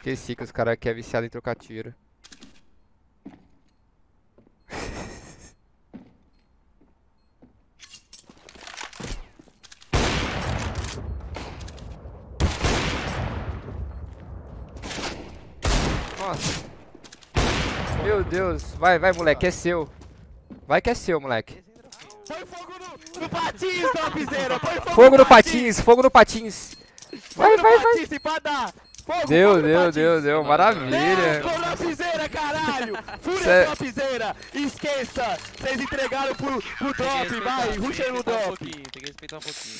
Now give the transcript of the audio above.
Esqueci que os caras aqui é viciado em trocar tiro. Nossa. Meu Deus. Vai, vai, moleque. É seu. Vai que é seu, moleque. Põe fogo no, no patins, topzera! Põe fogo, Fogo no patins, fogo no patins. Vai, vai, vai. patins, dar! Fogo, Deu, fogo deu, deu, deu. Maravilha. Fogo na piseira, caralho! Fúria Cê- topzera! Esqueça! Vocês entregaram pro, pro drop, vai! tem que Ruxa aí no respeitar um drop! pouquinho, Tem que respeitar um pouquinho.